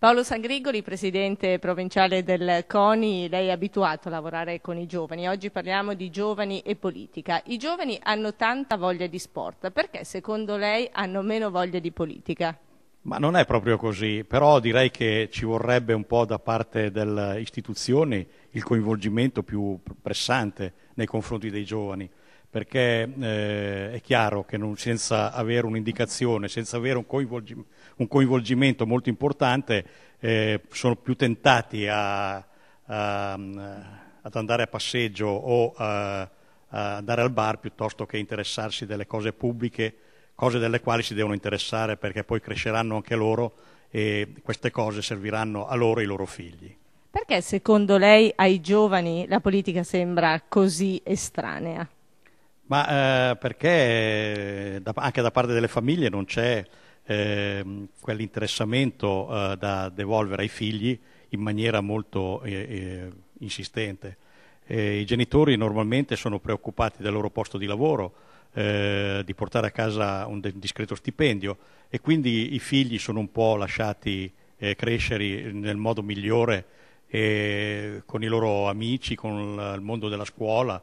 Paolo Sangrigoli, presidente provinciale del CONI, lei è abituato a lavorare con i giovani, oggi parliamo di giovani e politica. I giovani hanno tanta voglia di sport, perché secondo lei hanno meno voglia di politica? Ma non è proprio così, però direi che ci vorrebbe un po' da parte delle istituzioni il coinvolgimento più pressante nei confronti dei giovani perché eh, è chiaro che non, senza avere un'indicazione, senza avere un, coinvolgim- un coinvolgimento molto importante, eh, sono più tentati a, a, ad andare a passeggio o a, a, andare al bar piuttosto che interessarsi delle cose pubbliche, cose delle quali si devono interessare perché poi cresceranno anche loro e queste cose serviranno a loro e ai loro figli. Perché secondo lei ai giovani la politica sembra così estranea? Ma eh, perché eh, da, anche da parte delle famiglie non c'è eh, quell'interessamento eh, da devolvere ai figli in maniera molto eh, eh. I genitori normalmente sono preoccupati del loro posto di lavoro, di portare a casa un discreto stipendio e quindi i figli sono un po' lasciati crescere nel modo migliore con i loro amici, con il mondo della scuola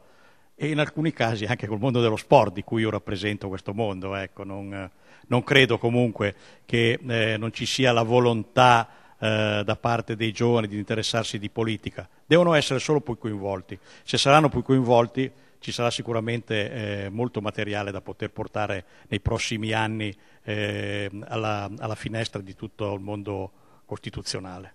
e in alcuni casi anche col mondo dello sport di cui io rappresento questo mondo. Ecco, non, non, credo comunque che eh, non ci sia la volontà eh, da parte dei giovani di interessarsi di politica, devono essere solo poi coinvolti. Se saranno poi coinvolti ci sarà sicuramente eh, molto materiale da poter portare nei prossimi anni eh, alla, alla finestra di tutto il mondo costituzionale.